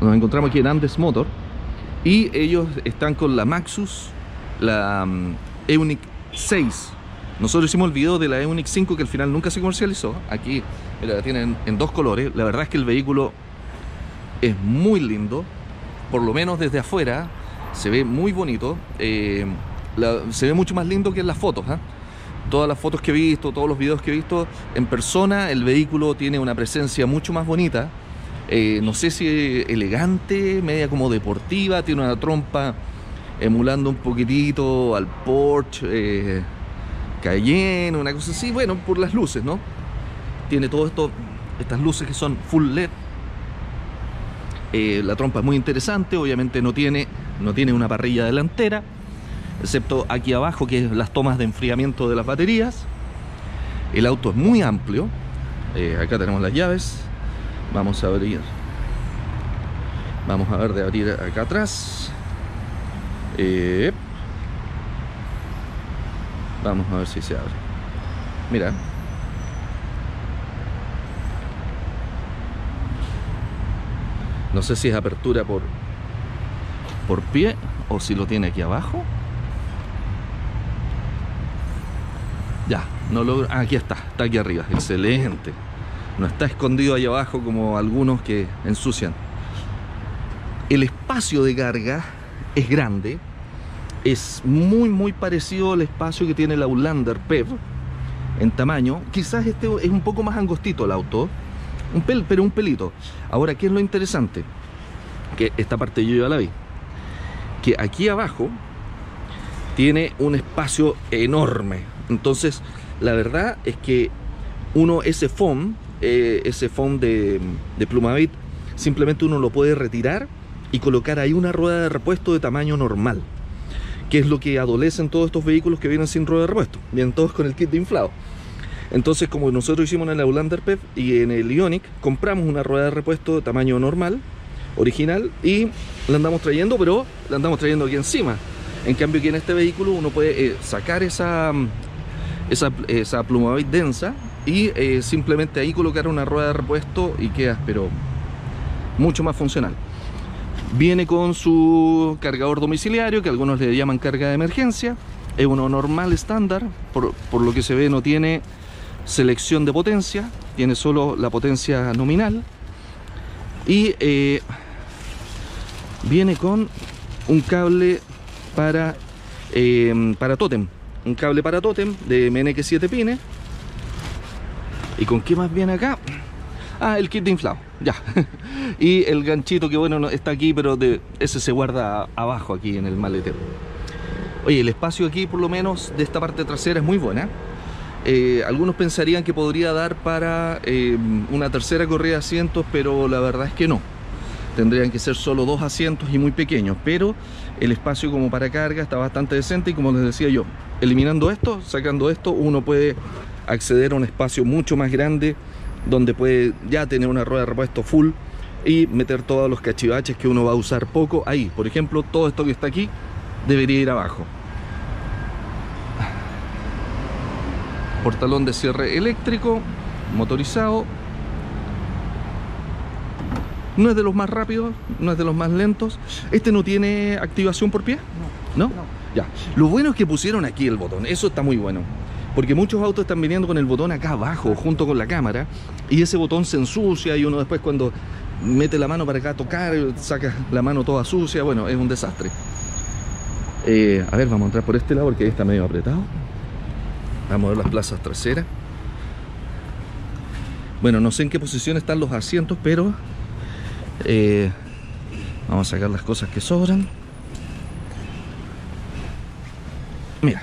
Nos encontramos aquí en Andes Motor y ellos están con la Maxus, la um, Eunic 6. Nosotros hicimos el video de la Eunic 5 que al final nunca se comercializó. Aquí la tienen en dos colores. La verdad es que el vehículo es muy lindo, por lo menos desde afuera se ve muy bonito. Eh, se ve mucho más lindo que en las fotos. ¿ah? Todas las fotos que he visto, todos los videos que he visto, en persona el vehículo tiene una presencia mucho más bonita. Eh, no sé si elegante, media como deportiva, tiene una trompa emulando un poquitito al Porsche eh, Cayenne, una cosa así, bueno, por las luces, ¿no? Tiene todo esto, estas luces que son full LED. Eh, la trompa es muy interesante, obviamente no tiene, no tiene una parrilla delantera, excepto aquí abajo que es las tomas de enfriamiento de las baterías. El auto es muy amplio, acá tenemos las llaves, Vamos a abrir. Vamos a ver de abrir acá atrás. Vamos a ver si se abre. Mira. No sé si es apertura por, por pie o si lo tiene aquí abajo. Ya, no logro. Ah, aquí está, está aquí arriba. Excelente no está escondido ahí abajo como algunos que ensucian. El espacio de carga es grande, es muy muy parecido al espacio que tiene el Outlander PEV en tamaño. Quizás este es un poco más angostito el auto, un pel, pero un pelito. Ahora, ¿qué es lo interesante? Que esta parte yo ya la vi. Que aquí abajo tiene un espacio enorme. Entonces, la verdad es que uno ese foam eh, ese foam de, de Plumavit, simplemente uno lo puede retirar y colocar ahí una rueda de repuesto de tamaño normal, que es lo que adolecen todos estos vehículos que vienen sin rueda de repuesto, vienen todos con el kit de inflado. Entonces, como nosotros hicimos en el Outlander PEP y en el Ionic, compramos una rueda de repuesto de tamaño normal, original, y la andamos trayendo, pero la andamos trayendo aquí encima. En cambio, aquí en este vehículo uno puede eh, sacar esa, esa, esa Plumavit densa y eh, simplemente ahí colocar una rueda de repuesto y quedas pero mucho más funcional. Viene con su cargador domiciliario que algunos le llaman carga de emergencia. Es uno normal estándar por, lo que se ve no tiene selección de potencia tiene solo la potencia nominal. Y eh, viene con un cable para eh, para totem un cable para totem de MNX 7 pines ¿Y con qué más viene acá? Ah, el kit de inflado, ya. y el ganchito que bueno, está aquí, pero ese se guarda abajo aquí en el maletero. Oye, el espacio aquí por lo menos de esta parte trasera es muy buena. Eh, algunos pensarían que podría dar para eh, una tercera corrida de asientos, pero la verdad es que no. Tendrían que ser solo dos asientos y muy pequeños, pero el espacio como para carga está bastante decente y como les decía yo, eliminando esto, sacando esto, uno puede acceder a un espacio mucho más grande donde puede ya tener una rueda de repuesto full y meter todos los cachivaches que uno va a usar poco ahí. Por ejemplo, todo esto que está aquí debería ir abajo. Portalón de cierre eléctrico, motorizado. No es de los más rápidos, no es de los más lentos. Este no tiene activación por pie. ¿No? ¿No? Ya. Lo bueno es que pusieron aquí el botón. Eso está muy bueno porque muchos autos están viniendo con el botón acá abajo junto con la cámara y ese botón se ensucia y uno después cuando mete la mano para acá a tocar saca la mano toda sucia, bueno, es un desastre. Eh, a ver, vamos a entrar por este lado porque ahí está medio apretado. Vamos a ver las plazas traseras. Bueno, no sé en qué posición están los asientos pero eh, vamos a sacar las cosas que sobran. Mira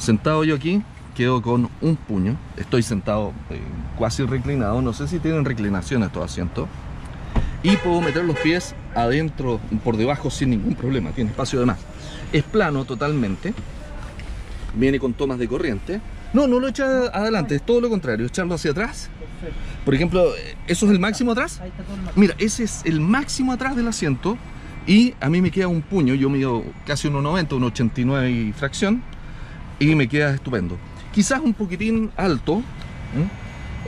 Sentado yo aquí, quedo con un puño. Estoy sentado eh, casi reclinado. No sé si tienen reclinación estos asientos. Y puedo meter los pies adentro, por debajo, sin ningún problema. Tiene espacio de más. Es plano totalmente. Viene con tomas de corriente. No, no lo echa adelante, es todo lo contrario, echarlo hacia atrás. Por ejemplo, ¿eso es el máximo atrás? Mira, ese es el máximo atrás del asiento y a mí me queda un puño, yo mido casi 1,90, 1,89 y fracción y me queda estupendo. Quizás un poquitín alto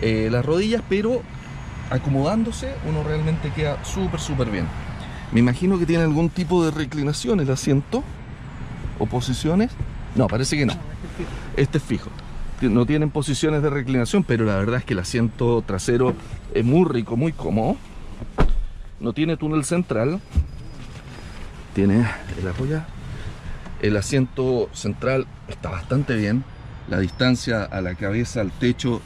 eh, las rodillas, pero acomodándose, uno realmente queda súper, súper bien. Me imagino que tiene algún tipo de reclinación el asiento o posiciones. No, parece que no. Este es fijo. No tienen posiciones de reclinación, pero la verdad es que el asiento trasero es muy rico, muy cómodo. No tiene túnel central. Tiene el apoya. El asiento central está bastante bien. La distancia a la cabeza, al techo,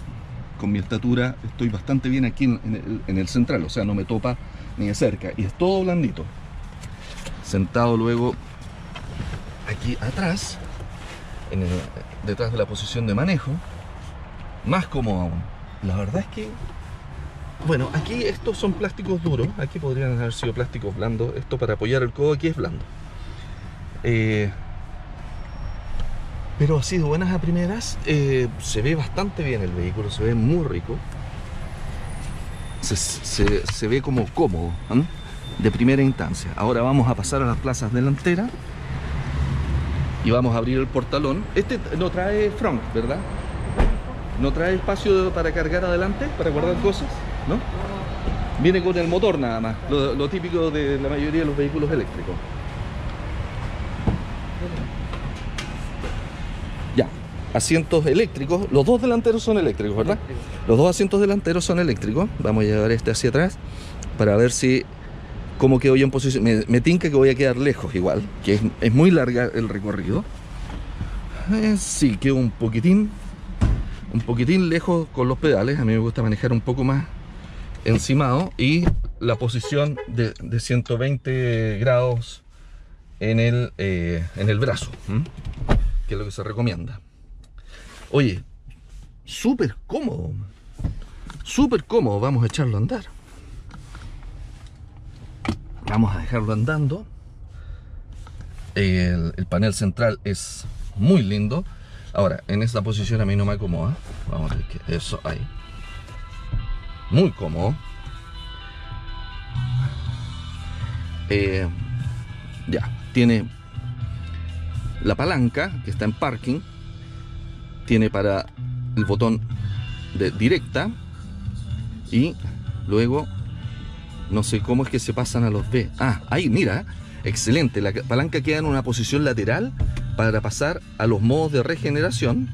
con mi estatura, estoy bastante bien aquí en, el, central. O sea, no me topa ni de cerca. Y es todo blandito. Sentado luego aquí atrás, detrás de la posición de manejo, más cómodo aún. La verdad es que, bueno, aquí estos son plásticos duros, aquí podrían haber sido plásticos blandos. Esto para apoyar el codo aquí es blando. Eh, pero así de buenas a primeras, eh, se ve bastante bien el vehículo, se ve muy rico. Se, ve como cómodo, de primera instancia. Ahora vamos a pasar a las plazas delanteras y vamos a abrir el portalón. Este no trae front, ¿verdad? No trae espacio para cargar adelante, para guardar cosas, ¿no? Viene con el motor nada más, lo típico de la mayoría de los vehículos eléctricos. Asientos eléctricos. Los dos delanteros son eléctricos, ¿verdad? Los dos asientos delanteros son eléctricos. Vamos a llevar este hacia atrás para ver si cómo quedo yo en posición. Me, tinca que voy a quedar lejos igual, que es, muy larga el recorrido. Eh, sí, quedo un poquitín, un poquitín lejos con los pedales. A mí me gusta manejar un poco más encimado y la posición de, 120 grados en el, eh, en el brazo, que es lo que se recomienda. Oye, súper cómodo. Súper cómodo. Vamos a echarlo a andar. Vamos a dejarlo andando. El, panel central es muy lindo. Ahora, en esta posición a mí no me acomoda. Vamos a ver que eso ahí. Muy cómodo. Eh, ya, tiene la palanca que está en parking tiene para el botón de directa y luego no sé cómo es que se pasan a los B. Ah, ahí, mira, excelente. La palanca queda en una posición lateral para pasar a los modos de regeneración.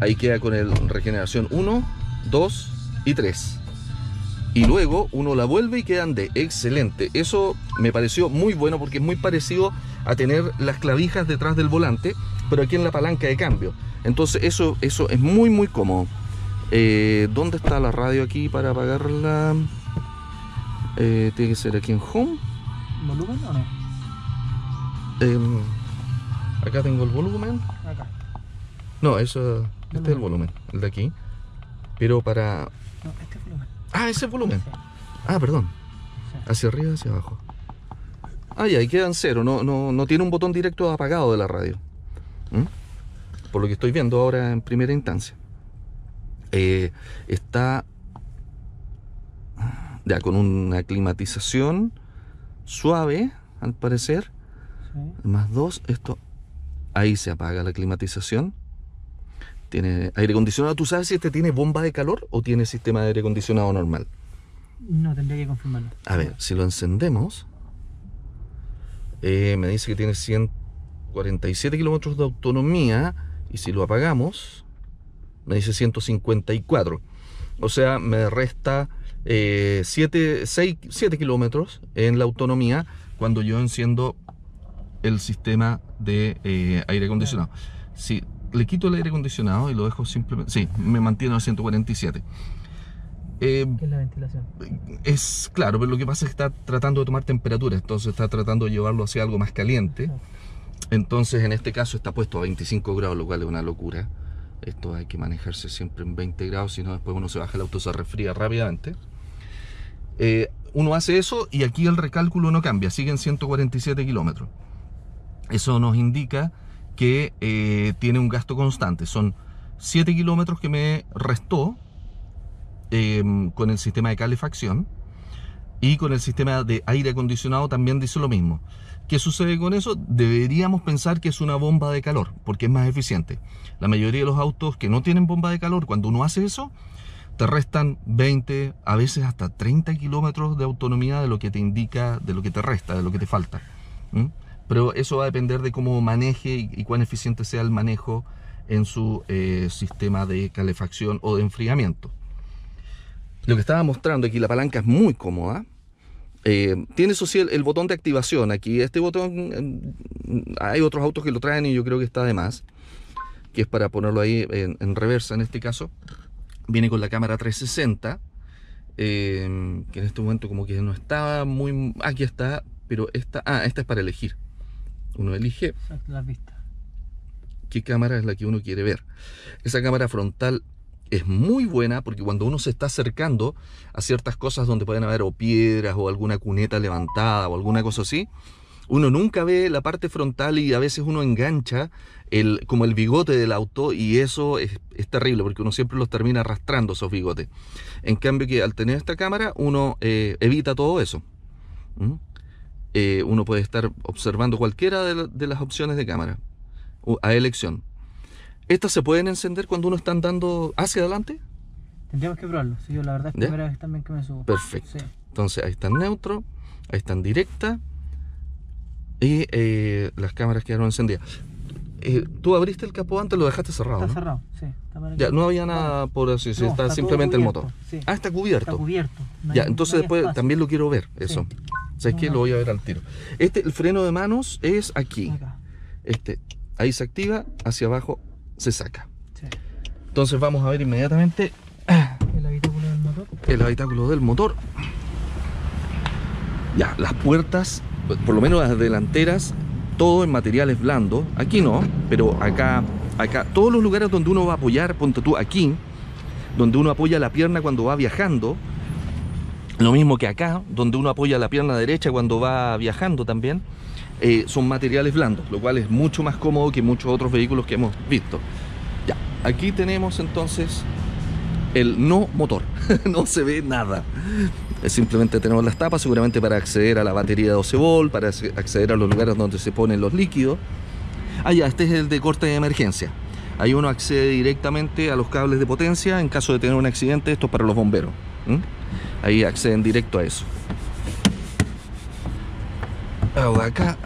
Ahí queda con el regeneración 1, 2 y 3. Y luego uno la vuelve y quedan de excelente. Eso me pareció muy bueno porque es muy parecido a tener las clavijas detrás del volante pero aquí en la palanca de cambio. Entonces eso, eso es muy muy cómodo. Eh, ¿Dónde está la radio aquí para apagarla? Eh, tiene que ser aquí en Home. ¿Volumen o no? Em, acá tengo el volumen. Acá. No, eso, este es el volumen, el de aquí. Pero para... No, este es volumen. Ah, ese es volumen. Ah, perdón. Hacia arriba, hacia abajo. Ah, ya, ahí quedan cero. No, no, no tiene un botón directo apagado de la radio. ¿Mm? por lo que estoy viendo ahora en primera instancia. Eh, está ya con una climatización suave, al parecer. Más dos, esto ahí se apaga la climatización. Tiene aire acondicionado. ¿Tú sabes si este tiene bomba de calor o tiene sistema de aire acondicionado normal? No, tendría que confirmarlo. A ver, si lo encendemos, eh, me dice que tiene 100 47 kilómetros de autonomía y si lo apagamos me dice 154 o sea me resta 7, 6, 7 kilómetros en la autonomía cuando yo enciendo el sistema de eh, aire acondicionado. Si le quito el aire acondicionado y lo dejo simplemente sí, me mantiene a 147 eh, ¿Qué es la ventilación? Es claro, pero lo que pasa es que está tratando de tomar temperatura, entonces está tratando de llevarlo hacia algo más caliente. Entonces en este caso está puesto a 25 grados, lo cual es una locura. Esto hay que manejarse siempre en 20 grados, si no después uno se baja el auto, se refría rápidamente. Eh, uno hace eso y aquí el recálculo no cambia, siguen 147 kilómetros. Eso nos indica que eh, tiene un gasto constante. Son 7 kilómetros que me restó em, con el sistema de calefacción y con el sistema de aire acondicionado también dice lo mismo. ¿Qué sucede con eso? Deberíamos pensar que es una bomba de calor, porque es más eficiente. La mayoría de los autos que no tienen bomba de calor, cuando uno hace eso, te restan 20, a veces hasta 30 kilómetros de autonomía de lo que te indica, de lo que te resta, de lo que te falta. Pero eso va a depender de cómo maneje y, y cuán eficiente sea el manejo en su eh, sistema de calefacción o de enfriamiento. Lo que estaba mostrando aquí, la palanca es muy cómoda. Eh, tiene eso sí el, el botón de activación aquí. Este botón, eh, hay otros autos que lo traen y yo creo que está de más. Que es para ponerlo ahí en, en reversa en este caso. Viene con la cámara 360. eh, que en este momento como que no está muy... Aquí está, pero esta... Ah, esta es para elegir. Uno elige las vistas. qué cámara es la que uno quiere ver. Esa cámara frontal es muy buena porque cuando uno se está acercando a ciertas cosas donde pueden haber o piedras o alguna cuneta levantada o alguna cosa así, uno nunca ve la parte frontal y a veces uno engancha el, como el bigote del auto y eso es, terrible porque uno siempre los termina arrastrando esos bigotes. En cambio que al tener esta cámara uno eh, evita todo eso. Eh, uno puede estar observando cualquiera de, de las opciones de cámara a elección. Estas se pueden encender cuando uno está andando hacia adelante. Tendríamos que probarlo. Sí, yo la verdad es ¿Ya? primera vez también que me subo. Perfecto. Sí. Entonces ahí está en neutro, ahí está en directa y eh, las cámaras quedaron encendidas. Eh, Tú abriste el capó antes, lo dejaste cerrado, Está ¿no? cerrado, sí. Está Ya, no había nada por así, No, está, simplemente el motor. sí. Ah, está cubierto. Está cubierto. No ya, entonces después espacio. también lo quiero ver, eso. ¿Sabes No, qué? Lo voy a ver al tiro. Este, el freno de manos es aquí. Acá. Este, ahí se activa, hacia abajo se saca. Sí. Entonces vamos a ver inmediatamente El habitáculo del motor. el habitáculo del motor. Ya, las puertas, por lo menos las delanteras, todo en materiales blandos. Aquí no, pero acá, acá, todos los lugares donde uno va a apoyar, ponte tú aquí, donde uno apoya la pierna cuando va viajando. Lo mismo que acá, donde uno apoya la pierna derecha cuando va viajando también, eh, son materiales blandos, lo cual es mucho más cómodo que muchos otros vehículos que hemos visto. Ya, aquí tenemos entonces el no motor, no se ve nada. Simplemente tenemos las tapas, seguramente para acceder a la batería de 12 volt, para acce- acceder a los lugares donde se ponen los líquidos. Ah, ya, este es el de corte de emergencia. Ahí uno accede directamente a los cables de potencia en caso de tener un accidente, esto es para los bomberos. Ahí acceden directo a eso. Ahora acá.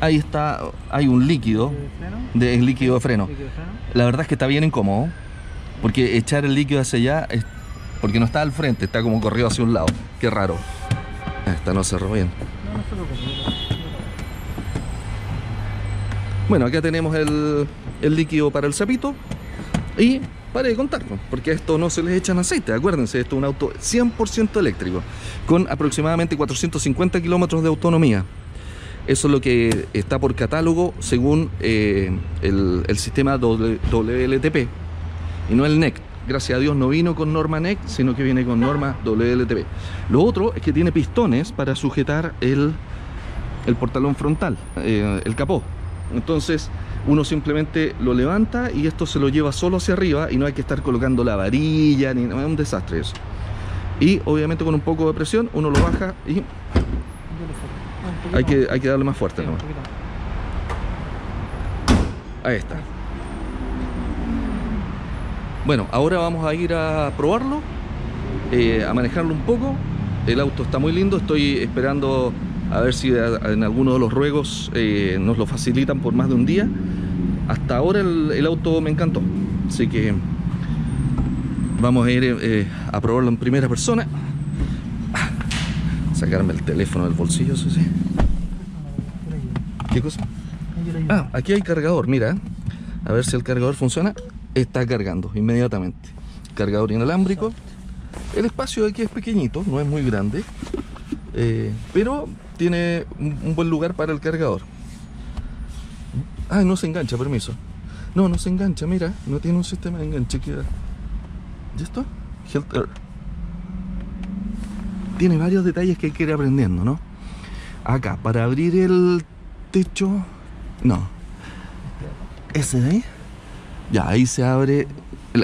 Ahí está, hay un líquido, ¿De freno? de líquido de freno. La verdad es que está bien incómodo, porque echar el líquido hacia allá, es, porque no está al frente, está como corrido hacia un lado. Qué raro. Esta no cerró bien. Bueno, acá tenemos el, el líquido para el sapito y pare de contar, porque a esto no se les echan aceite, acuérdense, esto es un auto 100% eléctrico, con aproximadamente 450 kilómetros de autonomía. Eso es lo que está por catálogo según eh, el, sistema WLTP y no el NEC. Gracias a Dios no vino con norma NEC, sino que viene con norma WLTP. Lo otro es que tiene pistones para sujetar el, el portalón frontal, eh, el capó. Entonces uno simplemente lo levanta y esto se lo lleva solo hacia arriba y no hay que estar colocando la varilla, ni es un desastre eso. Y obviamente con un poco de presión uno lo baja y hay que, hay que darle más fuerte. Más. Ahí está. Bueno, ahora vamos a ir a probarlo, eh, a manejarlo un poco. El auto está muy lindo, estoy esperando a ver si en alguno de los ruegos eh, nos lo facilitan por más de un día. Hasta ahora el, auto me encantó, así que vamos a ir eh, a probarlo en primera persona. Sacarme el teléfono del bolsillo, eso sí. ¿Qué cosa? Ah, aquí hay cargador, mira. A ver si el cargador funciona. Está cargando inmediatamente. Cargador inalámbrico. El espacio aquí es pequeñito, no es muy grande. eh, pero tiene un, buen lugar para el cargador. Ah, no se engancha, permiso. No, no se engancha, mira. No tiene un sistema de enganche. Queda... ¿Y esto? Helter. Tiene varios detalles que hay que ir aprendiendo, ¿no? Acá, para abrir el techo. No. ¿Ese de ahí? Ya, ahí se abre.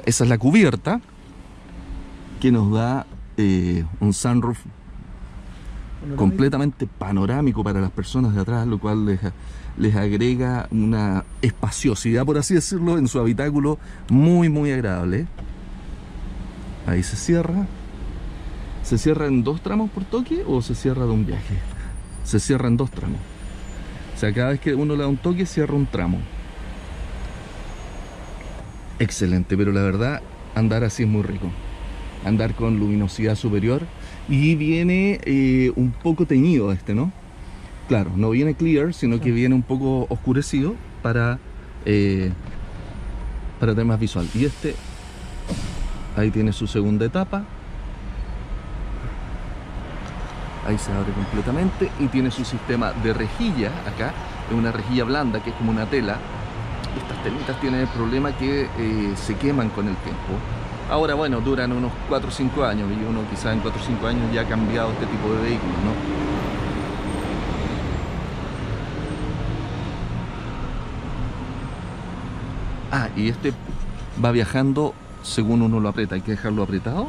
Esa es la cubierta que nos da eh, un sunroof Completamente panorámico para las personas de atrás, lo cual les, les agrega una espaciosidad, por así decirlo, en su habitáculo muy, muy agradable. Ahí se cierra. ¿Se cierra en dos tramos por toque o se cierra de un viaje? Se cierra en dos tramos. O sea, cada vez que uno le da un toque, cierra un tramo. Excelente, pero la verdad, andar así es muy rico. Andar con luminosidad superior. Y viene eh, un poco teñido este, ¿no? Claro, no viene clear, sino que viene un poco oscurecido para, eh, para tener más visual. Y este, ahí tiene su segunda etapa. Ahí se abre completamente y tiene su sistema de rejilla acá. Es una rejilla blanda que es como una tela. Estas telitas tienen el problema que eh, se queman con el tiempo. Ahora, bueno, duran unos 4 o 5 años y uno quizás en 4 o 5 años ya ha cambiado este tipo de vehículos, ¿no? Ah, y este va viajando según uno lo aprieta. Hay que dejarlo apretado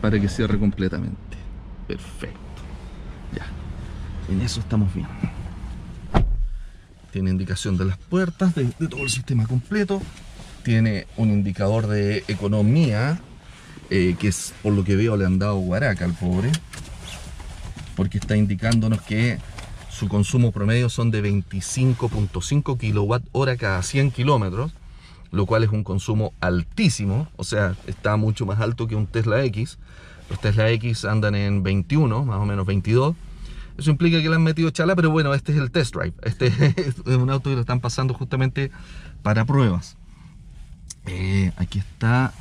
para que cierre completamente. Perfecto. Ya. En eso estamos bien. Tiene indicación de las puertas, de todo el sistema completo. Tiene un indicador de economía, eh, que es por lo que veo le han dado guaraca al pobre. Porque está indicándonos que su consumo promedio son de 25.5 kilowatt hora cada 100 kilómetros, lo cual es un consumo altísimo, o sea, está mucho más alto que un Tesla X. Los Tesla X andan en 21, más o menos 22. Eso implica que le han metido chala, pero bueno, este es el test drive. Este es un auto que lo están pasando justamente para pruebas. Eh, aquí está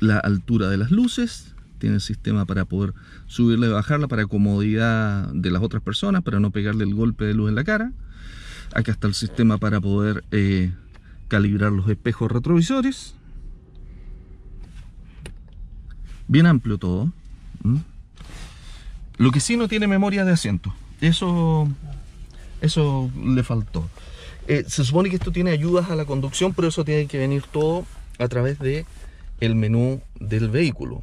la altura de las luces. Tiene el sistema para poder subirla y bajarla para comodidad de las otras personas, para no pegarle el golpe de luz en la cara. Acá está el sistema para poder eh, calibrar los espejos retrovisores. Bien amplio todo. Lo que sí no tiene memoria de asiento. Eso, eso le faltó. Eh, se supone que esto tiene ayudas a la conducción, pero eso tiene que venir todo a través de el menú del vehículo.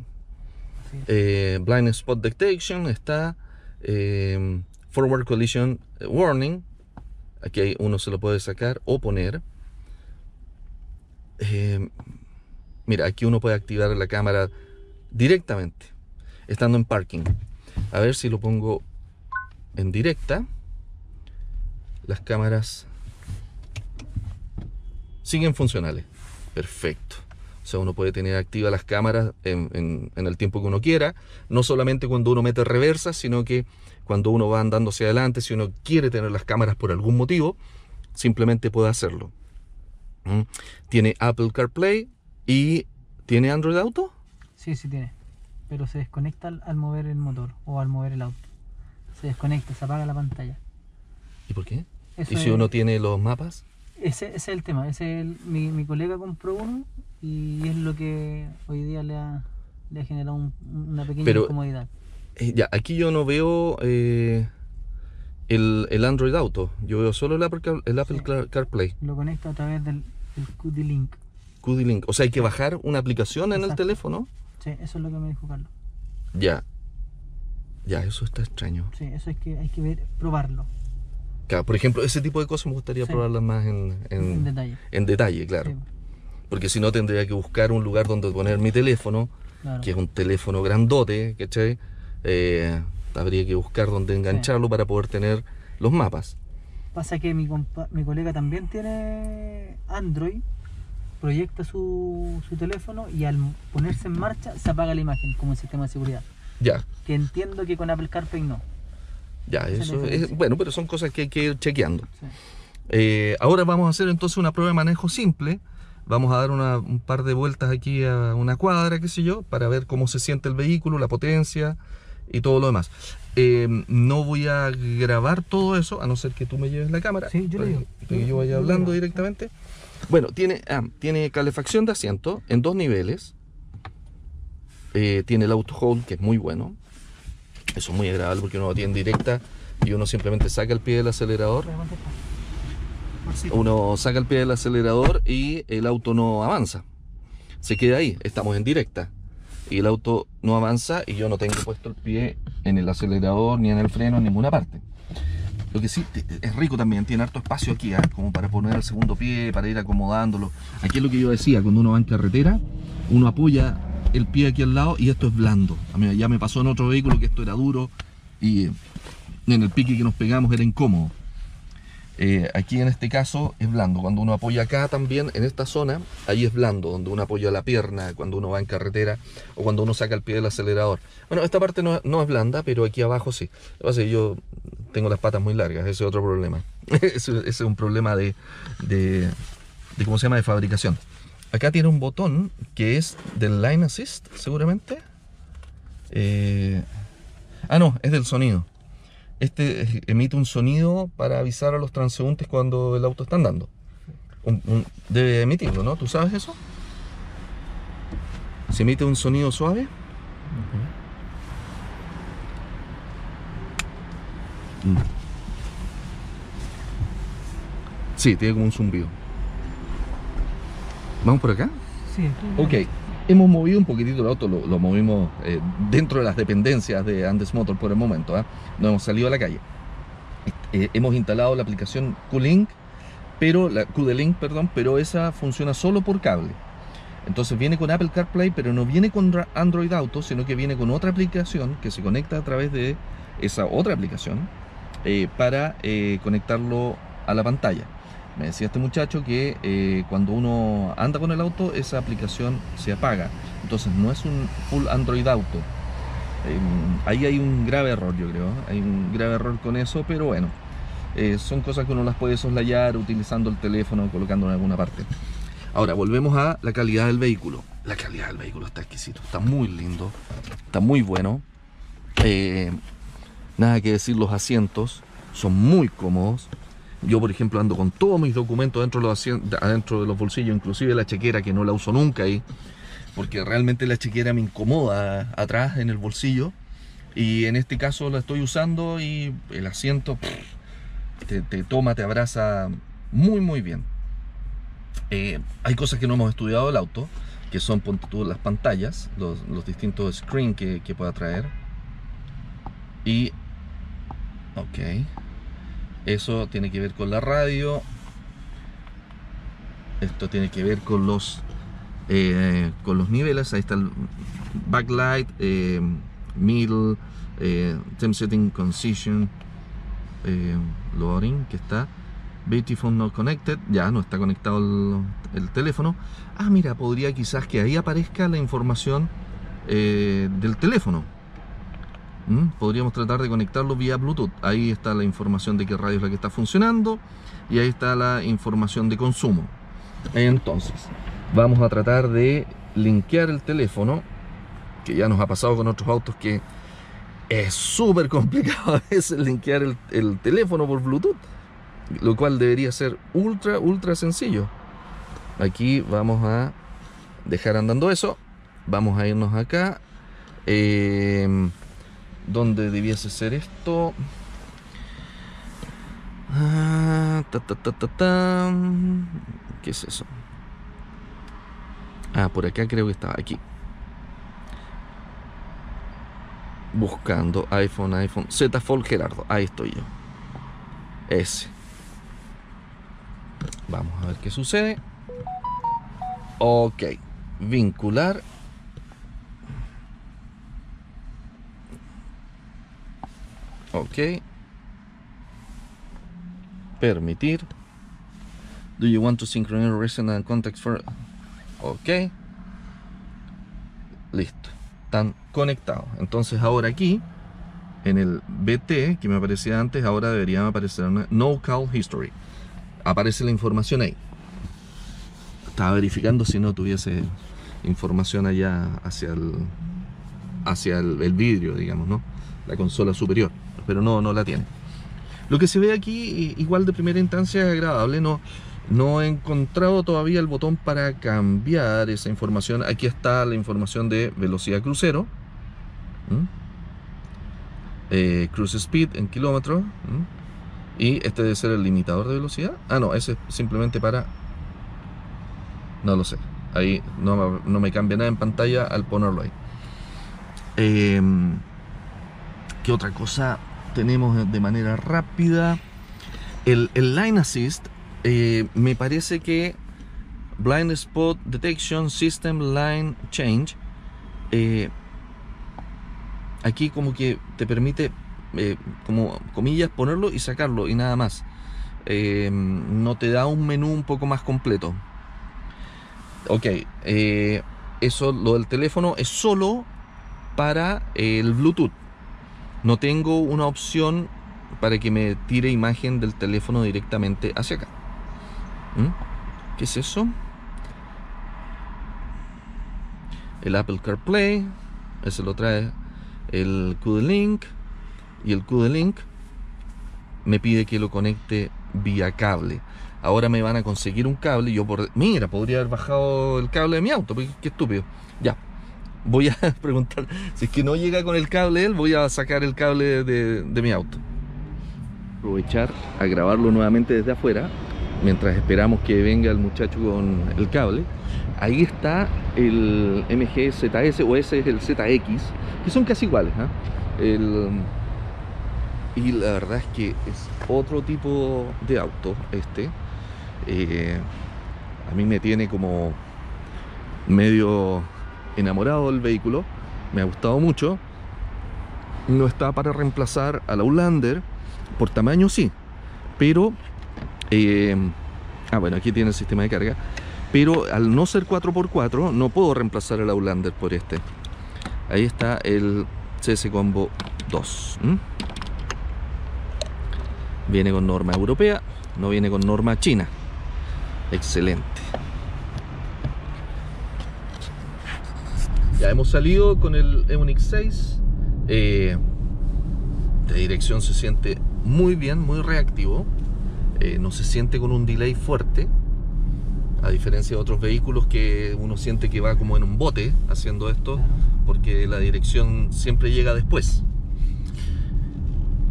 Eh, blind spot detection está eh, forward collision warning. Aquí hay- uno se lo puede sacar o poner. Mira, aquí uno puede activar la cámara directamente, estando en parking. A ver si lo pongo en directa. Las cámaras siguen funcionales. Perfecto. O sea, uno puede tener activas las cámaras en, en- en el tiempo que uno quiera. No solamente cuando uno mete reversa, sino que cuando uno va andando hacia adelante, si uno quiere tener las cámaras por algún motivo, simplemente puede hacerlo. ¿Mm? Tiene Apple CarPlay y tiene Android Auto. Sí, sí tiene. Pero se desconecta al, al mover el motor o al mover el auto. Se desconecta, se apaga la pantalla. ¿Y por qué? Eso ¿Y si es- uno tiene los mapas? Ese, ese es el tema. Ese es el- mi, mi colega compró uno y es lo que hoy día le ha, le ha generado un- una pequeña Pero- incomodidad. Eh, ya, aquí yo no veo eh, el, el Android Auto. Yo veo solo el Apple, el Apple Sí. CarPlay. Lo conecta a través del, del QD Link. QD Link. O sea, hay que bajar una aplicación en el teléfono. Sí, eso es lo que me dijo Carlos. Ya. Ya, eso está extraño. Sí, eso es que hay que ver, probarlo Claro, por ejemplo, ese tipo de cosas me gustaría Sí. probarlas más en, en- en detalle. en detalle, claro. Sí, Porque si no tendría que buscar un lugar donde poner mi teléfono, claro. que es un teléfono grandote, ¿cachai? Eh, habría que buscar dónde engancharlo para poder tener los mapas. Pasa que mi, compa- mi colega también tiene Android, proyecta su, su teléfono y al ponerse en marcha se apaga la imagen como un sistema de seguridad. Ya, Que entiendo que con Apple CarPlay no. Ya, eso es, bueno, pero son cosas que hay que ir chequeando. Sí. Eh, ahora vamos a hacer entonces una prueba de manejo simple. Vamos a dar una- un par de vueltas aquí a una cuadra, qué sé yo, para ver cómo se siente el vehículo, la potencia y todo lo demás. Eh, no voy a grabar todo eso, a no ser que tú me lleves la cámara. Sí, yo le llevo. que- yo vaya hablando directamente. Bueno, tiene, ah, tiene calefacción de asiento en dos niveles. Eh, tiene el auto hold, que es muy bueno. Eso es muy agradable porque uno tiene en directa y uno simplemente saca el pie del acelerador uno saca el pie del acelerador y el auto no avanza. Se queda ahí, estamos en directa. Y el auto no avanza y yo no tengo puesto el pie en el acelerador, ni en el freno, en ninguna parte. Lo que sí es rico también, tiene harto espacio aquí, ¿ah? como para poner el segundo pie, para ir acomodándolo. Aquí es lo que yo decía, cuando uno va en carretera, uno apoya el pie aquí al lado y esto es blando. A mí ya me pasó en otro vehículo que esto era duro y en el pique que nos pegamos era incómodo. Eh, aquí en este caso es blando. Cuando uno apoya acá también, en esta zona, ahí es blando, donde uno apoya la pierna, cuando uno va en carretera o cuando uno saca el pie del acelerador. Bueno, esta parte no, es blanda, pero aquí abajo sí. Lo que pasa es que yo tengo las patas muy largas, ese es otro problema. ese, es un problema de, de, ¿cómo se llama?, de fabricación. Acá tiene un botón que es del Line Assist, seguramente. Eh, ah, no, es del sonido este emite un sonido para avisar a los transeúntes cuando el auto está andando. debe emitirlo, ¿no? ¿Tú sabes eso? Se emite un sonido suave. Mm. Sí, tiene como un zumbido. ¿Vamos por acá? Sí. Ok hemos movido un poquitito el auto, lo, movimos eh, dentro de las dependencias de Andes Motor por el momento, ¿ah? no hemos salido a la calle. Eh, hemos instalado la aplicación QLink, pero la QD-Link, perdón, pero esa funciona solo por cable. Entonces viene con Apple CarPlay, pero no viene con Android Auto, sino que viene con otra aplicación que se conecta a través de esa otra aplicación eh, para conectarlo a la pantalla. Me decía este muchacho que eh, cuando uno anda con el auto, esa aplicación se apaga. Entonces no es un full Android Auto. Em, ahí hay un grave error, yo creo. Hay un grave error con eso, pero bueno, eh, son cosas que uno las puede soslayar utilizando el teléfono, colocándolo en alguna parte. Ahora, volvemos a la calidad del vehículo. La calidad del vehículo está exquisito, está muy lindo, está muy bueno. Eh, nada que decir, los asientos son muy cómodos. Yo, por ejemplo, ando con todos mis documentos dentro de los, adentro de los bolsillos, inclusive la chequera, que no la uso nunca ahí, porque realmente la chequera me incomoda atrás en el bolsillo. Y en este caso la estoy usando y el asiento te, toma, te abraza muy, muy bien. Eh, hay cosas que no hemos estudiado del auto, que son las pantallas, los, distintos screens que, que pueda traer. Y, ok. Eso tiene que ver con la radio. Esto tiene que ver con los eh, con los niveles. Ahí está el backlight, eh, middle, eh, setting, concision, eh, loading, que está. Beautiful not connected, ya no está conectado el, teléfono. Ah, mira, podría quizás que ahí aparezca la información del teléfono. ¿Mm? Podríamos tratar de conectarlo vía Bluetooth. Ahí está la información de qué radio es la que está funcionando y ahí está la información de consumo. Entonces, vamos a tratar de linkear el teléfono, que ya nos ha pasado con otros autos que es súper complicado a veces linkear el, el teléfono por Bluetooth, lo cual debería ser ultra, ultra sencillo. Aquí vamos a dejar andando eso. Vamos a irnos acá. Eh, donde debiese ser esto. Ah, ¿Qué es eso? Ah, por acá creo que estaba aquí. Buscando iPhone, iPhone. Z Fold Gerardo. Ahí estoy yo. Ese. Vamos a ver qué sucede. Ok. Vincular Ok. Permitir. Do you want to synchronize resonant context for... Ok. Listo. Están conectados. Entonces ahora aquí, en el BT que me aparecía antes, ahora debería aparecer una No Call History. Aparece la información ahí. Estaba verificando si no tuviese información allá hacia el hacia el vidrio, digamos, ¿no? La consola superior pero no, no la tiene. Lo que se ve aquí, igual de primera instancia, es agradable. No, no he encontrado todavía el botón para cambiar esa información. Aquí está la información de velocidad crucero. Eh, cruise speed en kilómetros. Y este debe ser el limitador de velocidad. Ah, no, ese es simplemente para... No lo sé. Ahí no, no me cambia nada en pantalla al ponerlo ahí. Eh, ¿Qué otra cosa? Tenemos de manera rápida. El, el Line Assist eh, me parece que Blind Spot Detection System Line Change eh, aquí como que te permite eh, como comillas ponerlo y sacarlo y nada más. No te da un menú un poco más completo. Ok eso lo del teléfono es solo para el Bluetooth no tengo una opción para que me tire imagen del teléfono directamente hacia acá ¿Mm? ¿Qué es eso? El Apple CarPlay, ese lo trae el QD-Link y el QD-Link me pide que lo conecte vía cable. Ahora me van a conseguir un cable yo por... Mira, podría haber bajado el cable de mi auto, qué estúpido. Ya, voy a preguntar, si es que no llega con el cable él, voy a sacar el cable de, mi auto. Aprovechar a grabarlo nuevamente desde afuera mientras esperamos que venga el muchacho con el cable. Ahí está el MG ZS o ese es el ZX, que son casi iguales. ¿ah? y la verdad es que es otro tipo de auto este. Eh, a mí me tiene como medio enamorado del vehículo, me ha gustado mucho. No está para reemplazar a la Outlander, por tamaño sí, pero eh, ah, bueno, aquí tiene el sistema de carga. Pero al no ser 4x4, no puedo reemplazar el Outlander por este. Ahí está el CS Combo 2. Viene con norma europea, no viene con norma china. Excelente. Ya hemos salido con el Eonix 6. Eh, de dirección se siente muy bien, muy reactivo. Eh, no se siente con un delay fuerte, a diferencia de otros vehículos que uno siente que va como en un bote haciendo esto, porque la dirección siempre llega después.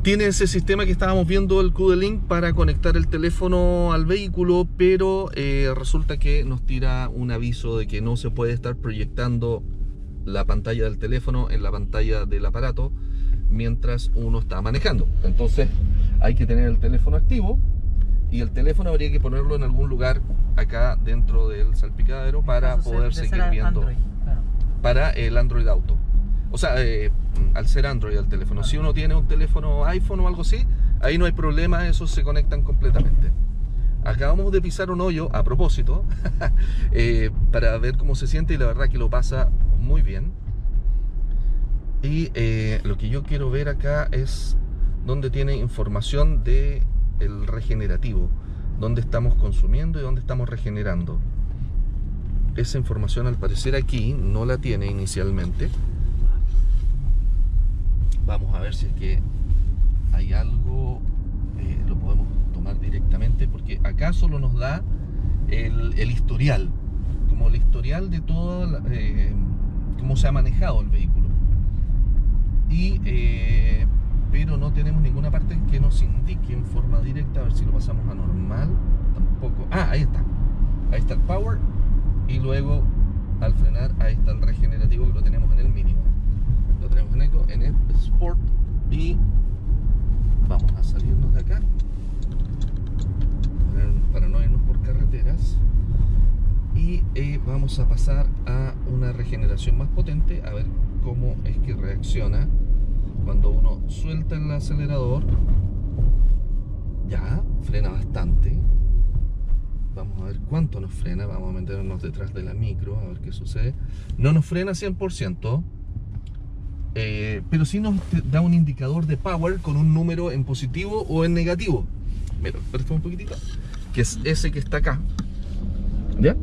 Tiene ese sistema que estábamos viendo, el QD-Link, para conectar el teléfono al vehículo, pero eh, resulta que nos tira un aviso de que no se puede estar proyectando la pantalla del teléfono en la pantalla del aparato mientras uno está manejando. Entonces hay que tener el teléfono activo y el teléfono habría que ponerlo en algún lugar acá dentro del salpicadero para poder seguir viendo para el Android Auto. O sea, eh, al ser Android el teléfono. Si uno tiene un teléfono iPhone o algo así, ahí no hay problema, esos se conectan completamente. Acabamos de pisar un hoyo a propósito eh, para ver cómo se siente y la verdad que lo pasa muy bien. Y eh, lo que yo quiero ver acá es donde tiene información de el regenerativo, dónde estamos consumiendo y dónde estamos regenerando. Esa información al parecer aquí no la tiene inicialmente. Vamos a ver si es que hay algo, directamente, porque acá solo nos da el, historial, como el historial de todo, eh, cómo se ha manejado el vehículo. Y eh, pero no tenemos ninguna parte que nos indique en forma directa, a ver si lo pasamos a normal, tampoco, ah, ahí está, ahí está el power, y luego al frenar, ahí está el regenerativo que lo tenemos en el mínimo, lo tenemos en, eco, en el Sport, y vamos a salirnos de acá, para no irnos por carreteras, y eh, vamos a pasar a una regeneración más potente, a ver cómo es que reacciona cuando uno suelta el acelerador, ya frena bastante. Vamos a ver cuánto nos frena. Vamos a meternos detrás de la micro a ver qué sucede. No nos frena 100%, eh, pero sí nos da un indicador de power con un número en positivo o en negativo. Mira, un poquitito. Que es ese que está acá. ¿Ya?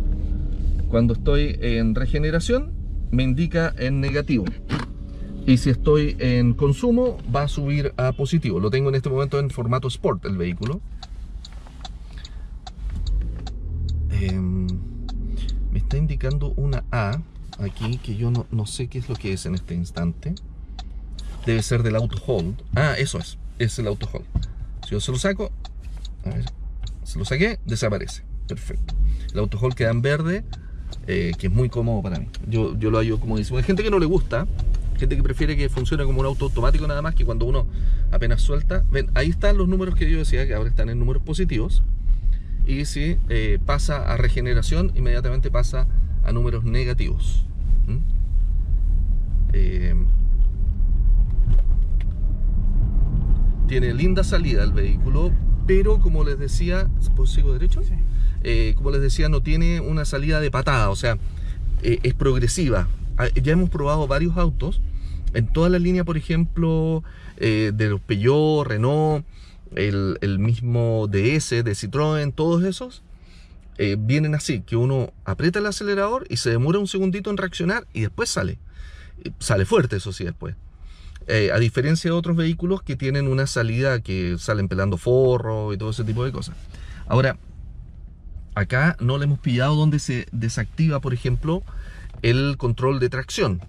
Cuando estoy en regeneración, me indica en negativo y si estoy en consumo va a subir a positivo. Lo tengo en este momento en formato Sport el vehículo. Em, me está indicando una A aquí que yo no, sé qué es lo que es en este instante. Debe ser del auto hold. Ah, eso es. Es el auto hold. Si yo se lo saco, a ver, se lo saqué, desaparece. Perfecto. El auto hold queda en verde, eh, que es muy cómodo para mí. Yo, yo lo hallo como dice. Hay gente que no le gusta, Gente que prefiere que funcione como un auto automático nada más que cuando uno apenas suelta. Ven, ahí están los números que yo decía, que ahora están en números positivos. Y si eh, pasa a regeneración, inmediatamente pasa a números negativos. ¿Mm? Eh, tiene linda salida el vehículo, pero como les decía, ¿pues sigo derecho? Sí. Eh, como les decía, no tiene una salida de patada, o sea, eh, es progresiva. Ah, Ya hemos probado varios autos, en toda la línea, por ejemplo, eh, de los Peugeot, Renault, el, el mismo DS de Citroën, todos esos, vienen así, que uno aprieta el acelerador y se demora un segundito en reaccionar y después sale. Sale fuerte, eso sí, después. Eh, a diferencia de otros vehículos que tienen una salida que salen pelando forro y todo ese tipo de cosas. Ahora, acá no le hemos pillado donde se desactiva, por ejemplo, el control de tracción.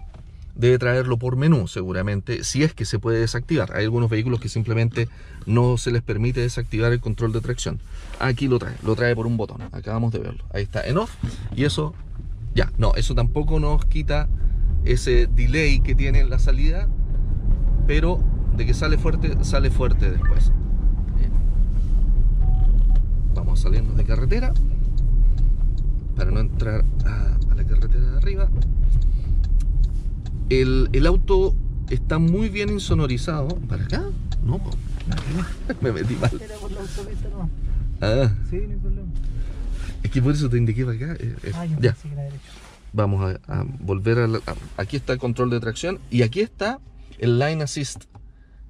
Debe traerlo por menú, seguramente, si es que se puede desactivar. Hay algunos vehículos que simplemente no se les permite desactivar el control de tracción. Aquí lo trae, lo trae por un botón. Acabamos de verlo. Ahí está en off. Y eso, ya, no, eso tampoco nos quita ese delay que tiene en la salida, pero de que sale fuerte, sale fuerte después. Bien. Vamos saliendo de carretera para no entrar a, a la carretera de arriba. El, el auto está muy bien insonorizado. ¿Para acá? No, po. me metí mal. Era por la autopista nomás. Ah, Sí, no hay problema. es que por eso te indiqué para acá. eh, eh, Ah, yo ya. pensé que era derecho. Vamos a, a volver a, la- a- Aquí está el control de tracción y aquí está el Line Assist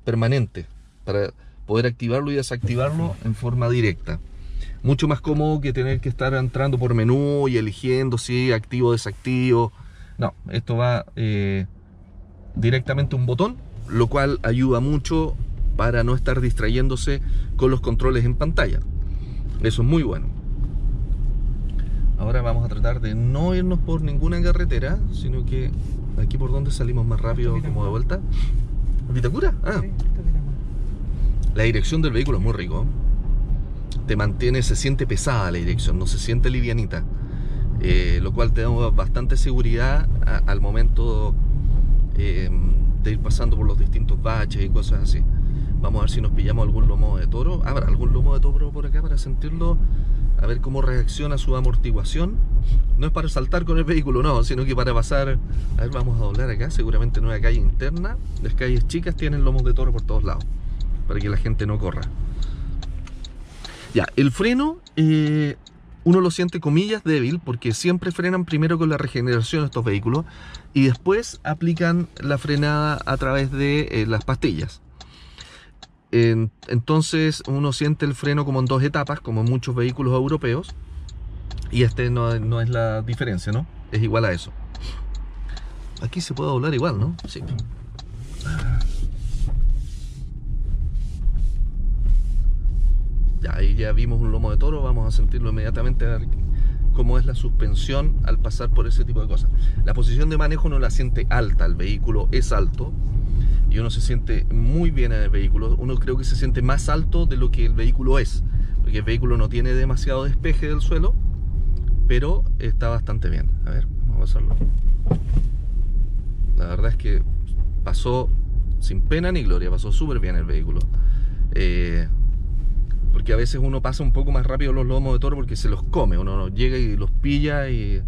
permanente para poder activarlo y desactivarlo en forma directa. Mucho más cómodo que tener que estar entrando por menú y eligiendo si activo o desactivo. No, esto va eh, directamente un botón, lo cual ayuda mucho para no estar distrayéndose con los controles en pantalla. Eso es muy bueno. Ahora vamos a tratar de no irnos por ninguna carretera, sino que aquí por donde salimos más rápido como de vuelta. ¿Vitacura? Ah, la dirección del vehículo es muy rico. Te mantiene, se siente pesada la dirección, no se siente livianita. Eh, lo cual te da bastante seguridad a- al momento eh, de ir pasando por los distintos baches y cosas así. Vamos a ver si nos pillamos algún lomo de toro. ¿Habrá algún lomo de toro por acá para sentirlo? A ver cómo reacciona su amortiguación. No es para saltar con el vehículo, no, sino que para pasar. A ver, vamos a doblar acá. Seguramente en una calle interna. Las calles chicas tienen lomos de toro por todos lados. Para que la gente no corra. Ya, el freno. eh, uno lo siente comillas débil porque siempre frenan primero con la regeneración estos vehículos y después aplican la frenada a través de eh, las pastillas. En- entonces uno siente el freno como en dos etapas, como en muchos vehículos europeos, y este no, no es la diferencia, ¿no? Es igual a eso. Aquí se puede doblar igual, ¿no? Sí. Ya, ahí ya vimos un lomo de toro, vamos a sentirlo inmediatamente a ver cómo es la suspensión al pasar por ese tipo de cosas. La posición de manejo no la siente alta, el vehículo es alto y uno se siente muy bien en el vehículo. Uno creo que se siente más alto de lo que el vehículo es, porque el vehículo no tiene demasiado despeje del suelo, pero está bastante bien. A ver, vamos a pasarlo. La verdad es que pasó sin pena ni gloria, pasó súper bien el vehículo. Eh, porque a veces uno pasa un poco más rápido los lomos de toro porque se los come, uno no llega y los pilla y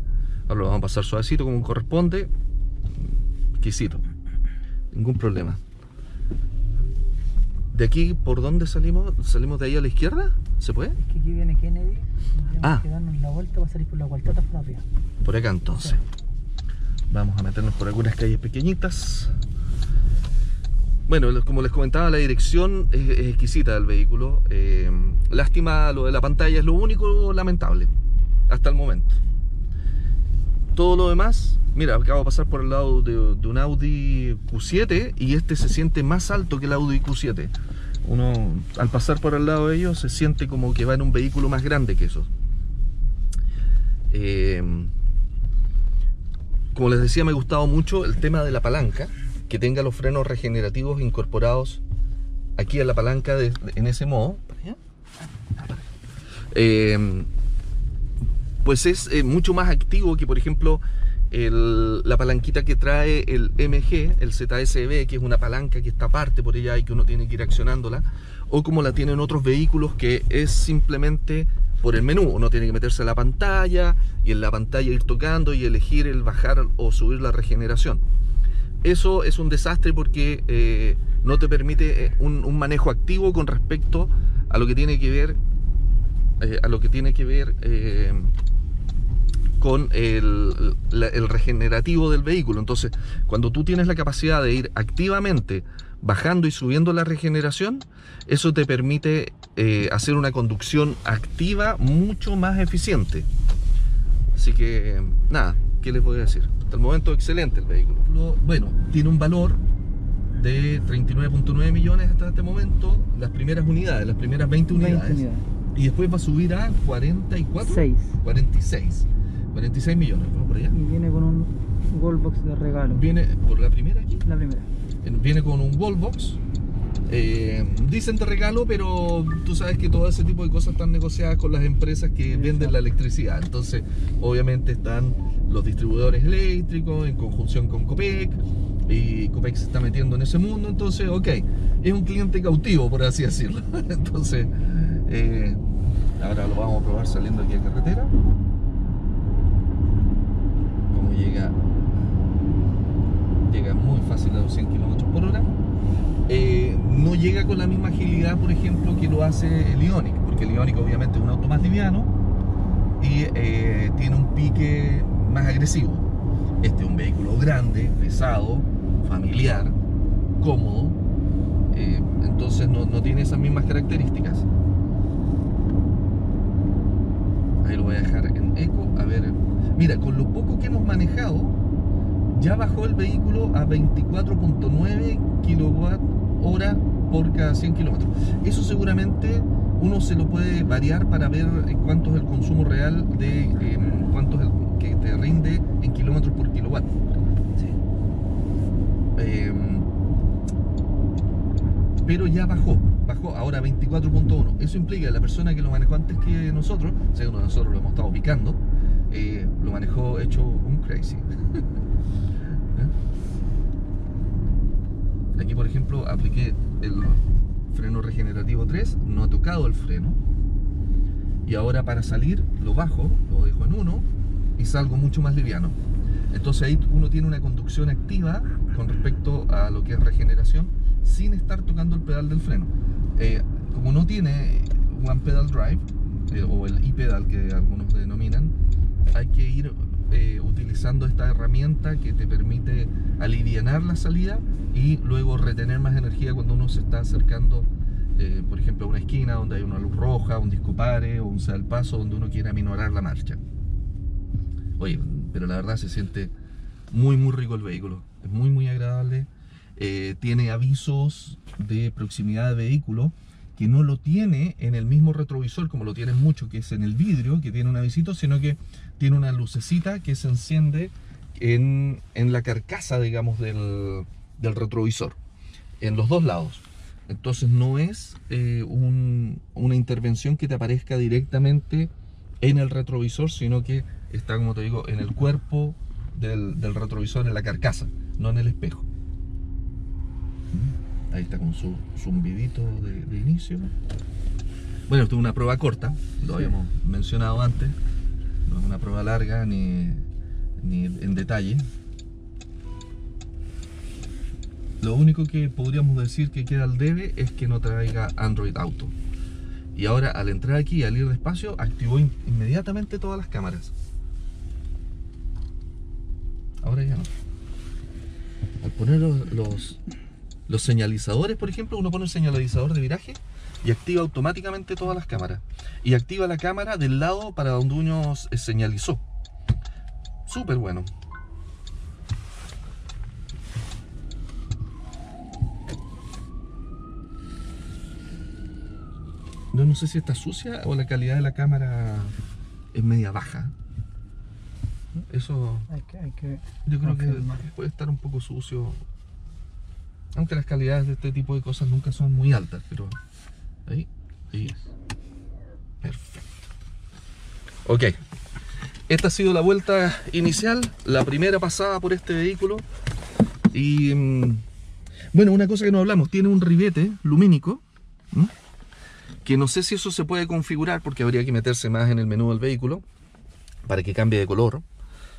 ahora lo vamos a pasar suavecito como corresponde, exquisito, ningún problema. ¿De aquí por dónde salimos? ¿Salimos de ahí a la izquierda? ¿Se puede? Es que aquí viene Kennedy. Ah. que darnos la vuelta para salir por la cuartata rápida. Por acá entonces. Vamos a meternos por algunas calles pequeñitas. Bueno, como les comentaba, la dirección es, es exquisita del vehículo. Eh, lástima lo de la pantalla, es lo único lamentable hasta el momento. Todo lo demás, mira, acabo de pasar por el lado de, un Audi Q7 y este se siente más alto que el Audi Q7. Uno, al pasar por el lado de ellos, se siente como que va en un vehículo más grande que esos. Eh, como les decía, me ha gustado mucho el tema de la palanca, que tenga los frenos regenerativos incorporados aquí en la palanca en ese modo. Eh, pues es eh, mucho más activo que, por ejemplo, la palanquita que trae el MG, el ZSB, que es una palanca que está aparte por ella y que uno tiene que ir accionándola, o como la tienen otros vehículos que es simplemente por el menú, uno tiene que meterse a la pantalla y en la pantalla ir tocando y elegir el bajar o subir la regeneración. Eso es un desastre porque eh, no te permite eh, un, manejo activo con respecto a lo que tiene que ver eh, a lo que tiene que ver con el, la- el regenerativo del vehículo. Entonces, cuando tú tienes la capacidad de ir activamente bajando y subiendo la regeneración, eso te permite eh, hacer una conducción activa mucho más eficiente. Así que, nada, ¿qué les voy a decir? Hasta el momento, excelente el vehículo. Lo- Bueno, tiene un valor de 39.9 millones hasta este momento, las primeras unidades, las primeras 20 20 unidades. unidades. Y después va a subir a 44. 6. 46. 46 millones, ¿no? Por allá. Y viene con un Goldbox de regalo. Viene por la primera aquí. La primera. Viene con un wallbox. Eh, dicen de regalo, pero tú sabes que todo ese tipo de cosas están negociadas con las empresas que venden la electricidad. Entonces, obviamente están los distribuidores eléctricos en conjunción con Copec. Y Copec se está metiendo en ese mundo. Entonces, ok, es un cliente cautivo, por así decirlo. Entonces, eh, ahora lo vamos a probar saliendo aquí a carretera. Cómo llega llega muy fácil a los 100 km por hora. Eh, no llega con la misma agilidad, por ejemplo, que lo hace el Ioniq, porque el Ioniq obviamente es un auto más liviano y eh, tiene un pique más agresivo. Este es un vehículo grande, pesado, familiar, cómodo, eh, entonces no, no tiene esas mismas características. Ahí lo voy a dejar en eco. A ver, mira, con lo poco que hemos manejado, ya bajó el vehículo a 24.9 kilowatt hora por cada 100 kilómetros. Eso seguramente uno se lo puede variar para ver eh, cuánto es el consumo real de eh, cuánto es el que te rinde en kilómetros por kilowatt. Eh, pero ya bajó, bajó ahora a 24.1. Eso implica que la persona que lo manejó antes que nosotros, según nosotros lo hemos estado picando, eh, lo manejó hecho un crazy. Por ejemplo, apliqué el freno regenerativo 3, no ha tocado el freno. Y ahora para salir lo bajo, lo dejo en 1 y salgo mucho más liviano. Entonces ahí uno tiene una conducción activa con respecto a lo que es regeneración sin estar tocando el pedal del freno. Eh, como no tiene One Pedal Drive eh, o el e-pedal que algunos denominan, hay que ir eh, utilizando esta herramienta que te permite alivianar la salida y luego retener más energía cuando uno se está acercando, eh, por ejemplo, a una esquina donde hay una luz roja, un disco pare o un el paso donde uno quiere aminorar la marcha. Oye, pero la verdad se siente muy muy rico el vehículo, es muy muy agradable. Eh, tiene avisos de proximidad de vehículo que no lo tiene en el mismo retrovisor como lo tienen mucho, que es en el vidrio, que tiene un avisito, sino que tiene una lucecita que se enciende en, en la carcasa, digamos, del, del retrovisor, en los dos lados. Entonces no es eh, un- una intervención que te aparezca directamente en el retrovisor, sino que está, como te digo, en el cuerpo del, del retrovisor, en la carcasa, no en el espejo. Ahí está con su zumbidito de, de inicio. Bueno, esto es una prueba corta, lo habíamos mencionado antes. No es una prueba larga ni, ni en detalle. Lo único que podríamos decir que queda al debe es que no traiga Android Auto. Y ahora al entrar aquí y al ir despacio, activó in- inmediatamente todas las cámaras. Ahora ya no. Al poner los, los señalizadores, por ejemplo, uno pone el señalizador de viraje y activa automáticamente todas las cámaras. Y activa la cámara del lado para donde uno s- señalizó. Súper bueno. No, no sé si está sucia o la calidad de la cámara es media baja. Eso Hay que, hay que yo creo que puede estar un poco sucio. Aunque las calidades de este tipo de cosas nunca son muy altas, pero ahí, ahí es. Perfecto. Ok. esta ha sido la vuelta inicial, la primera pasada por este vehículo. Y mm, bueno, una cosa que no hablamos, tiene un ribete lumínico, que no sé si eso se puede configurar porque habría que meterse más en el menú del vehículo para que cambie de color,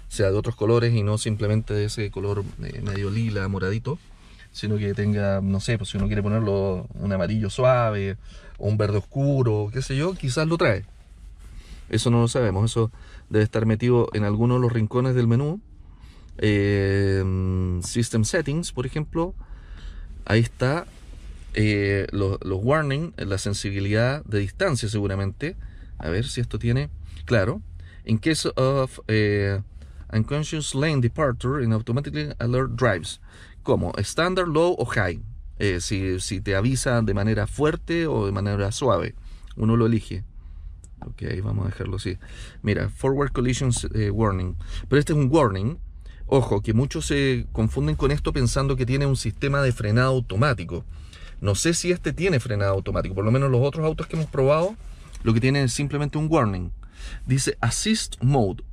sea de otros colores y no simplemente de ese color eh, medio lila, moradito, sino que tenga, no sé, pues si uno quiere ponerlo un amarillo suave o un verde oscuro, qué sé yo, quizás lo trae. Eso no lo sabemos, eso debe estar metido en alguno de los rincones del menú. Eh, system Settings, por ejemplo, ahí está eh, los, los warning, la sensibilidad de distancia seguramente. A ver si esto tiene, claro, in case of uh, unconscious lane departure in automatically alert drives, como standard, low o high. Eh, si, si, te avisa de manera fuerte o de manera suave, uno lo elige. Ok, vamos a dejarlo así. Mira, forward collisions eh, warning. Pero este es un warning. Ojo, que muchos se confunden con esto pensando que tiene un sistema de frenado automático. No sé si este tiene frenado automático. Por lo menos los otros autos que hemos probado, lo que tienen es simplemente un warning. Dice Assist Mode.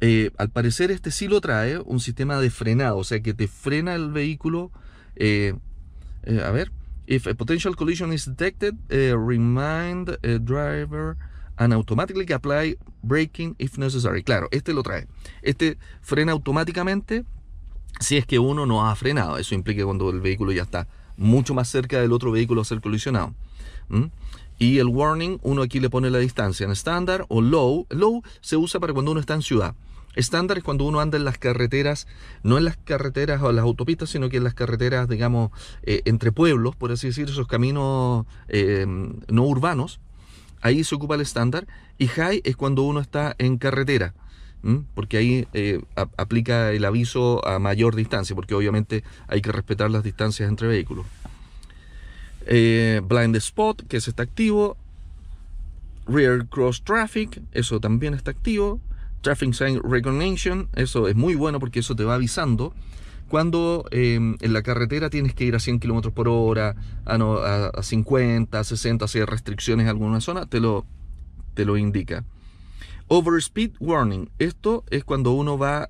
Eh, al parecer este sí lo trae, un sistema de frenado, o sea que te frena el vehículo. Eh, eh, a ver, if a potential collision is detected, remind a driver and automatically apply braking if necessary. Claro, este lo trae. Este frena automáticamente si es que uno no ha frenado. Eso implica cuando el vehículo ya está mucho más cerca del otro vehículo a ser colisionado. Y el warning, uno aquí le pone la distancia en estándar o low. Low se usa para cuando uno está en ciudad. Estándar es cuando uno anda en las carreteras, no en las carreteras o las autopistas, sino que en las carreteras, digamos, eh, entre pueblos, por así decir, esos caminos eh, no urbanos. Ahí se ocupa el estándar. Y high es cuando uno está en carretera porque ahí eh, aplica el aviso a mayor distancia, porque obviamente hay que respetar las distancias entre vehículos. Eh, blind Spot, que es está activo. Rear Cross Traffic, eso también está activo. Traffic Sign Recognition, eso es muy bueno porque eso te va avisando cuando em, en la carretera tienes que ir a 100 km por hora, a, a, 50, 60, si hay restricciones en alguna zona, te lo, te lo indica. Overspeed Warning, esto es cuando uno va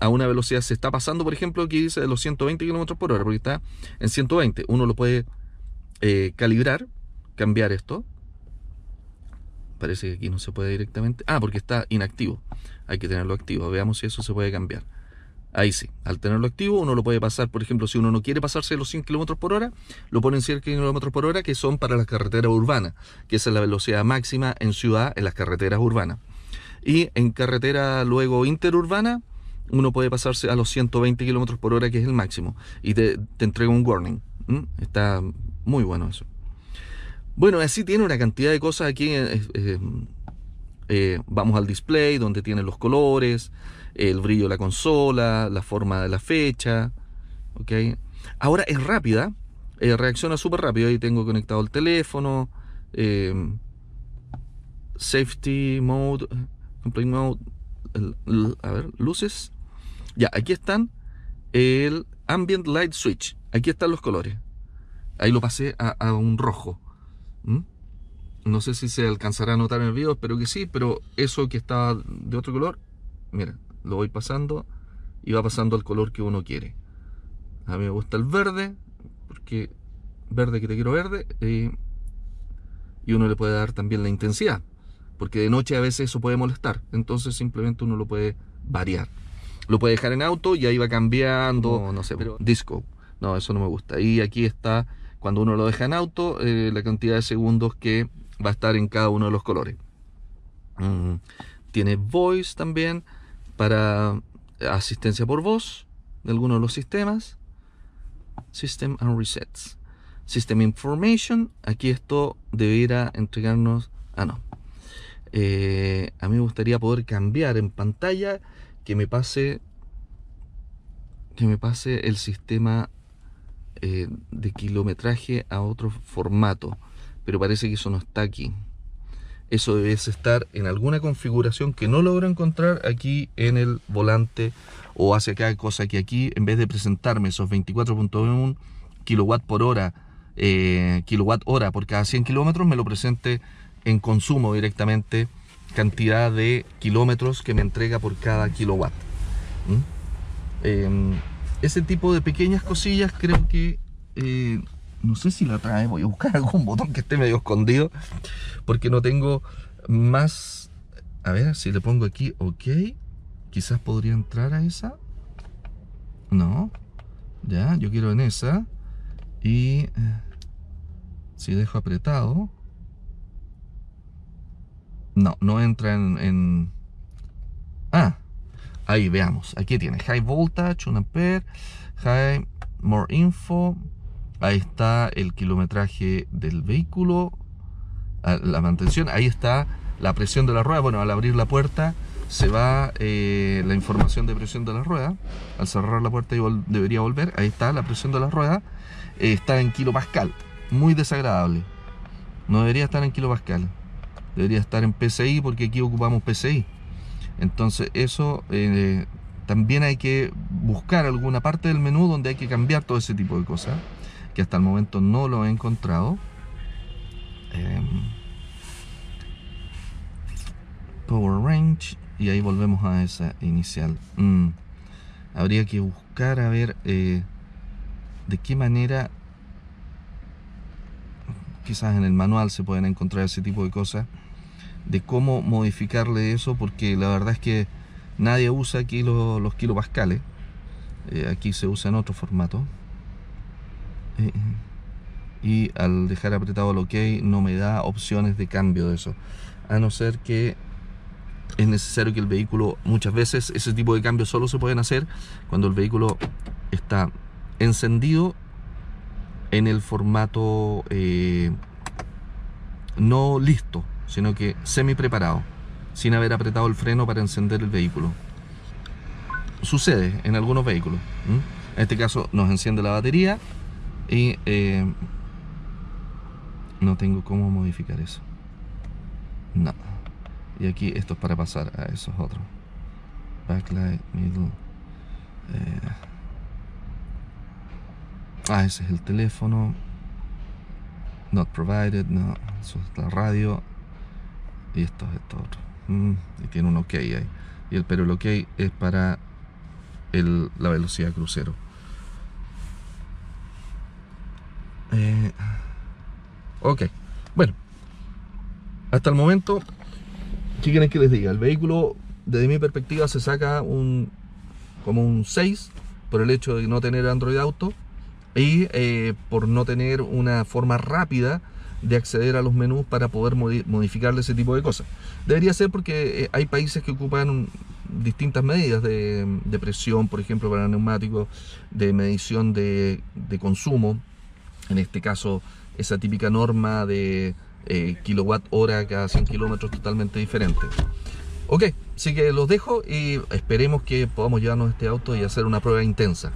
a una velocidad, se está pasando, por ejemplo, aquí dice de los 120 km por hora, porque está en 120. Uno lo puede eh, calibrar, cambiar esto. Parece que aquí no se puede directamente. Ah, porque está inactivo. Hay que tenerlo activo. Veamos si eso se puede cambiar. Ahí sí, al tenerlo activo uno lo puede pasar, por ejemplo, si uno no quiere pasarse los 100 km por hora, lo pone en 100 km por hora que son para las carreteras urbanas, que esa es la velocidad máxima en ciudad en las carreteras urbanas. Y en carretera luego interurbana, uno puede pasarse a los 120 km por hora, que es el máximo, y te, te entrega un warning. Está muy bueno eso. Bueno, así tiene una cantidad de cosas aquí. Eh, eh, eh, vamos al display donde tiene los colores, el brillo de la consola, la forma de la fecha. ¿ok? Ahora es rápida, reacciona súper rápido. Ahí tengo conectado el teléfono, safety mode, complete mode, a ver, luces. Ya, aquí están el ambient light switch. Aquí están los colores. Ahí lo pasé a, un rojo. ¿Mm? No sé si se alcanzará a notar en el video, espero que sí, pero eso que estaba de otro color, mira, lo voy pasando y va pasando al color que uno quiere. A mí me gusta el verde, porque verde que te quiero verde, eh, y uno le puede dar también la intensidad, porque de noche a veces eso puede molestar, entonces simplemente uno lo puede variar. Lo puede dejar en auto y ahí va cambiando, no, sé, pero disco. No, eso no me gusta. Y aquí está cuando uno lo deja en auto, eh, la cantidad de segundos que va a estar en cada uno de los colores. Mm, tiene voice también para asistencia por voz de algunos de los sistemas. System and resets. System information. Aquí esto debiera entregarnos. Ah, no. Eh, a mí me gustaría poder cambiar en pantalla que me pase que me pase el sistema eh, de kilometraje a otro formato, pero parece que eso no está aquí. Eso debe estar en alguna configuración que no logro encontrar aquí en el volante o hacia acá, cosa que aquí en vez de presentarme esos 24.1 kilowatt por hora, eh, kilowatt hora por cada 100 kilómetros, me lo presente en consumo directamente cantidad de kilómetros que me entrega por cada kilowatt. Em, ese tipo de pequeñas cosillas creo que eh, no sé si la trae voy a buscar algún botón que esté medio escondido porque no tengo más a ver si le pongo aquí ok quizás podría entrar a esa. No ya yo quiero en esa y eh, si dejo apretado no, no entra en, ah ahí veamos. Aquí tiene. High voltage 1 ampere high more info. Ahí está el kilometraje del vehículo. Ah, la mantención. Ahí está la presión de la rueda. Bueno al abrir la puerta se va eh, la información de presión de la rueda. Al cerrar la puerta debería volver. Ahí está la presión de la rueda. Eh, está en kilopascal. Muy desagradable. No debería estar en kilopascal. Debería estar en PSI porque aquí ocupamos PSI entonces eso eh, también hay que buscar alguna parte del menú donde hay que cambiar todo ese tipo de cosas que hasta el momento no lo he encontrado. Em, power Range y ahí volvemos a esa inicial. Mm, habría que buscar a ver eh, de qué manera quizás en el manual se pueden encontrar ese tipo de cosas de cómo modificarle eso porque la verdad es que nadie usa aquí los, kilopascales. Eh, aquí se usa en otro formato. Y al dejar apretado el OK no me da opciones de cambio de eso. A no ser que es necesario que el vehículo muchas veces ese tipo de cambios solo se pueden hacer cuando el vehículo está encendido en el formato eh, no listo sino que semi preparado sin haber apretado el freno para encender el vehículo sucede en algunos vehículos en este caso nos enciende la batería y eh, no tengo cómo modificar eso. No. Y aquí esto es para pasar a esos otros. Backlight, middle. Eh. Ah, ese es el teléfono. Not provided, no. Eso es la radio. Y esto es esto otro. Mm, y tiene un OK ahí. Y el, pero el OK es para el, la velocidad crucero. Eh, ok, bueno, hasta el momento, ¿qué quieren que les diga? El vehículo, desde mi perspectiva, se saca un como un 6 por el hecho de no tener Android Auto y eh, por no tener una forma rápida de acceder a los menús para poder modificarle ese tipo de cosas. Debería ser porque eh, hay países que ocupan distintas medidas de, presión, por ejemplo, para neumáticos, de medición de, de consumo, en este caso esa típica norma de eh, kilowatt hora cada 100 kilómetros totalmente diferente. Ok, así que los dejo y esperemos que podamos llevarnos este auto y hacer una prueba intensa.